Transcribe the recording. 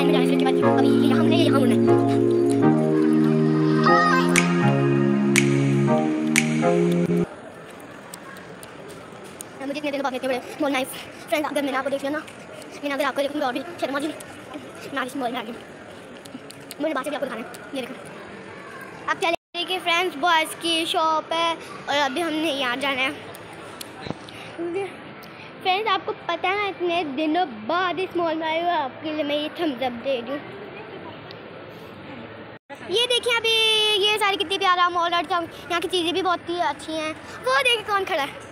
मुझे इतने nice friend अगर मैंने आपको देख लिया ना मैंने अगर आपको और भी शर्मा जी नारिश मुझे आपको है ये अब चले देखिए फ्रेंड्स बॉयज़ की शॉप है और अभी हमने यहाँ जाना है। फ्रेंड्स आपको पता है ना इतने दिनों बाद इस मॉल में आई हुए आपके लिए मैं ये थम्सअप दे रही हूँ। ये देखिए अभी, ये सारे कितने प्यारा मॉल और यहाँ की चीज़ें भी बहुत ही अच्छी हैं। वो देखिए कौन खड़ा है।